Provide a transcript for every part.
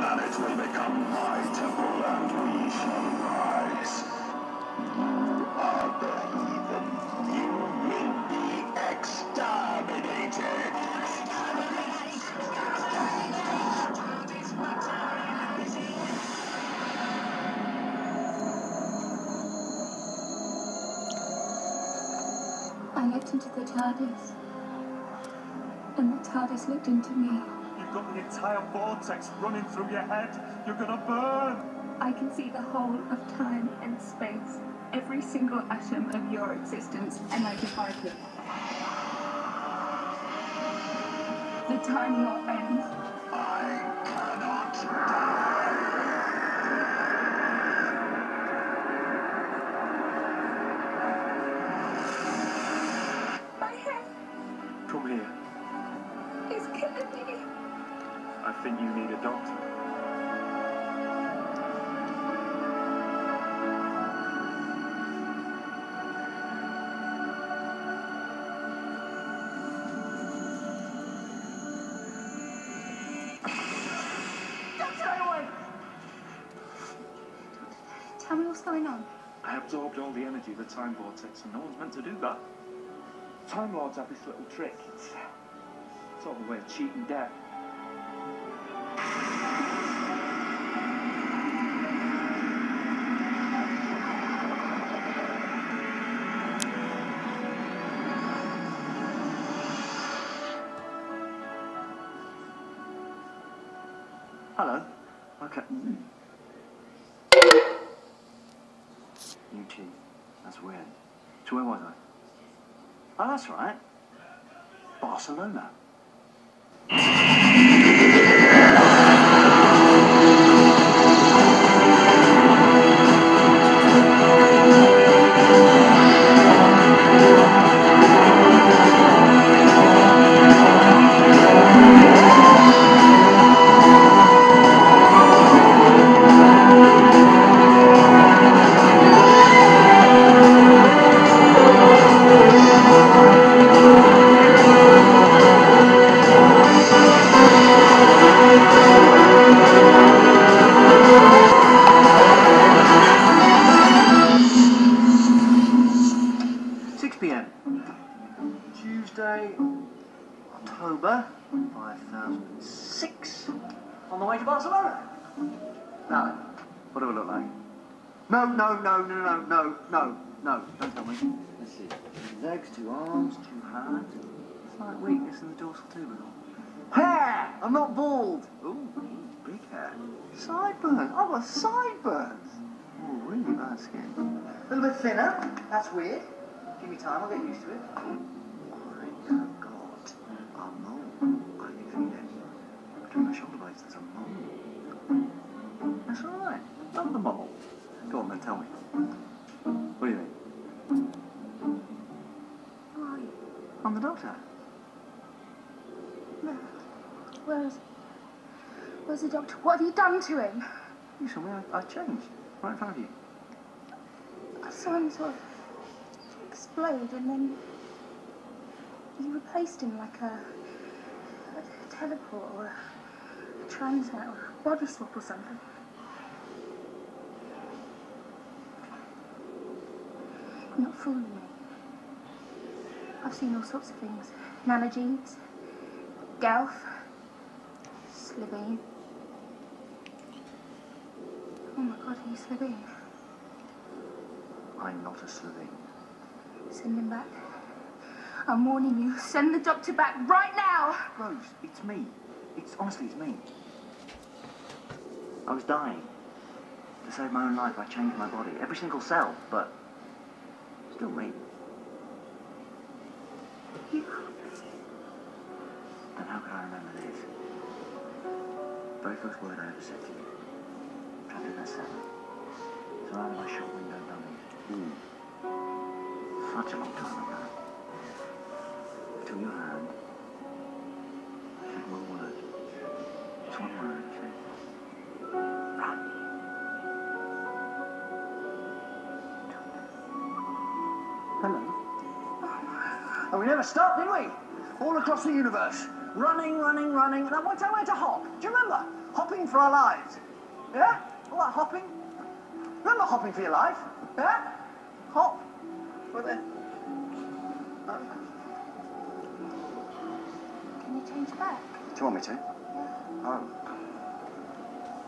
planet will become my temple and we shall rise. You are the heathen. You will be exterminated. I looked into the TARDIS, and the TARDIS looked into me. You've got the entire vortex running through your head. You're gonna burn. I can see the whole of time and space, every single atom of your existence, and I divide them. The time will end. I cannot die. My head Come here. is killing me. I think you need a doctor. Tell me what's going on. I absorbed all the energy of the time vortex, and no one's meant to do that. Time Lords have this little trick. It's sort of a way of cheating death. Hello. Okay. New teeth. That's weird. So where was I? Oh, that's right. Barcelona. p.m. Tuesday, October, five thousand six. On the way to Barcelona. No, what do I look like? No, no, no, no, no, no, no, no. Don't tell me. Let's see. Legs, two arms, two hands. Slight weakness in the dorsal tubercle. Hair! I'm not bald. Ooh, big hair. Sideburns. I've got sideburns. Oh, really bad skin. A little bit thinner. That's weird. Give me time. I'll get used to it. My God. A mole. I can feel it. Between my shoulder blades, there's a mole. That's all right. Love the mole. Go on then, tell me. What do you think? Who are you? I'm the doctor. No. Where is Where's the doctor? What have you done to him? You saw me. I, I changed. Right in front of you. I saw him sort of explode and then you replaced him like a, a teleport or a, a or a body swap or something. You're not fooling me. I've seen all sorts of things. Nanogenes, Gelth, Slitheen. Oh my god, are you Slitheen? I'm not a Slitheen. Send him back. I'm warning you. Send the doctor back right now. Rose, it's me. It's honestly, it's me. I was dying. To save my own life, I changed my body, every single cell, but still me. You. Then how can I remember this? Very first word I ever said to you. Trapped in that cellar. Surrounded by shop window dummies. Ooh. Such a long time ago. Your hand. One word. One word. Hello. And we never stopped, did we? All across the universe. Running, running, running, and I went to hop. Do you remember? Hopping for our lives. Yeah? All that hopping. Remember hopping for your life? Yeah? Hop. For the... No. Can you change back? Do you want me to? Yeah. Oh,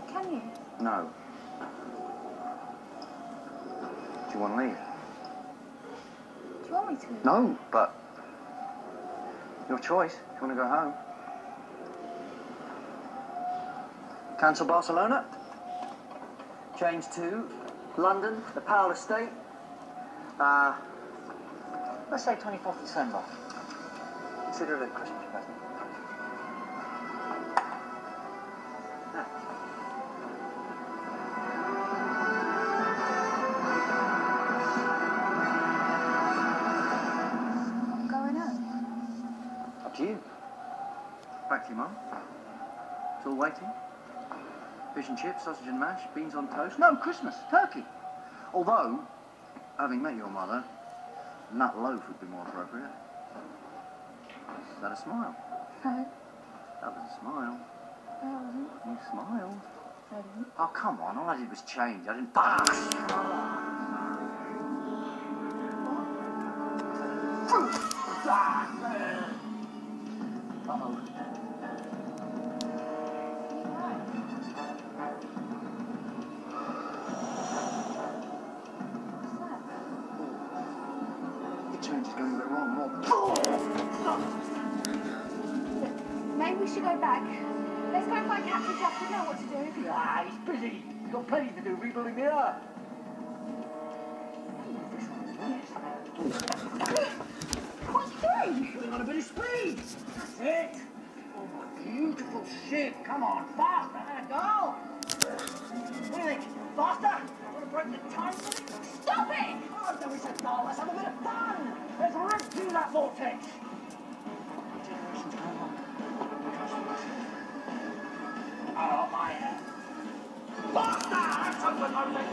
Can you? no. Do you want to leave? Do you want me to? No, but your choice. If you want to go home. Cancel Barcelona. Change to London, the Powell Estate. Uh, let's say 24th December. Consider it a Christmas present. I'm going home. Up to you. Back to your mum. It's all waiting. Fish and chips, sausage and mash, beans on toast. No, Christmas, turkey. Although, having met your mother, nut loaf would be more appropriate. Is that a smile? No, That was a smile. I wasn't. You smiled. Didn't. Oh, come on. All I did was change. I didn't... Uh-oh. The change is going a bit wrong. More... Maybe we should go back. Let's go and find Captain Jack. We know what to do. Ah, he's busy. He's got plenty to do rebuilding the earth. What's he doing? Putting on a bit of speed. That's it. Oh, my beautiful ship. Come on, faster. Go. What do you think? Faster? Want to break the time limit? Stop it! Oh, don't be so dull. Let's have a bit of fun. There's right through that vortex! Oh, my head. What the? That's open my legs.